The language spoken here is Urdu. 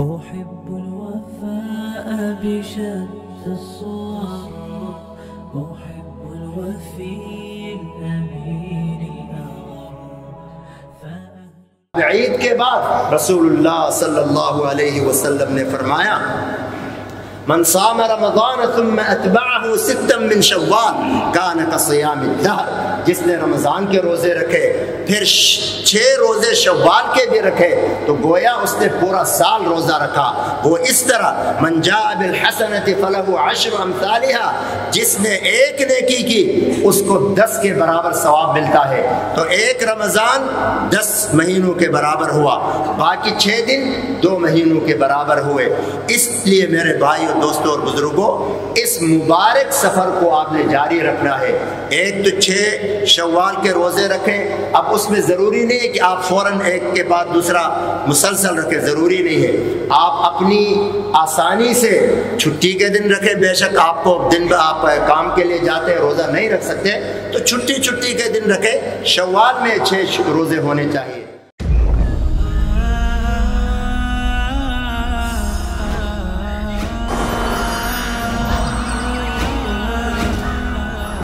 أحب الوفاء بشتى الصور أحب الوفي الأمين الأغر عید کے بعد رسول اللہ صلی اللہ علیہ وسلم نے فرمایا من صام رمضان ثم أتبعه ستا من شوال کان كصيام الدهر. جس نے رمضان کے روزے رکھے، پھر چھ روزے شوال کے بھی رکھے، تو گویا اس نے پورا سال روزہ رکھا۔ وہ اس طرح، من جاء بالحسنۃ فله عشر امثالها جس نے ایک نیکی کی، اس کو دس کے برابر ثواب ملتا ہے۔ تو ایک رمضان دس مہینوں کے برابر ہوا، باقی چھ دن دو مہینوں کے برابر ہوئے۔ اس لیے میرے بھائیوں دوستوں اور بزرگوں، اس مبارک سفر کو آپ نے جاری رکھنا ہے۔ ایک تو چھ شوال کے روزے رکھیں۔ اب اس میں ضروری نہیں ہے کہ آپ فوراً ایک کے بعد دوسرا مسلسل رکھیں، ضروری نہیں ہے۔ آپ اپنی آسانی سے چھٹی کے دن رکھیں، بے شک آپ کو دن آپ کام کے لیے جاتے ہیں، روزہ نہیں رکھ سکتے، تو چھٹی چھٹی کے دن رکھیں۔ شوال میں چھ روزے ہونے چاہیے۔